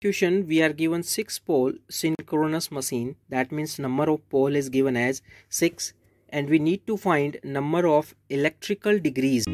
question we are given 6 pole synchronous machine. That means number of pole is given as 6 and we need to find number of electrical degrees.